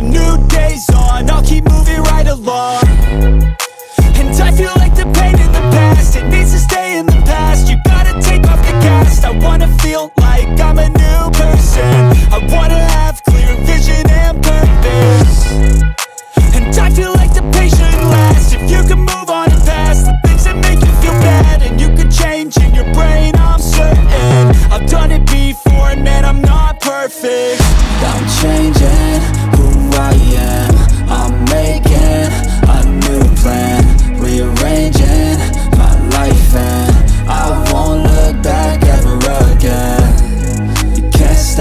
A new day's on, I'll keep moving right along. And I feel like the pain in the past. It needs to stay in the past. You gotta take off the cast. I wanna feel like I'm a new person. I wanna have clear vision and purpose. And I feel like the pain shouldn't last If you can move on and past The things that make you feel bad And you can change in your brain, I'm certain. I've done it before and man, I'm not perfect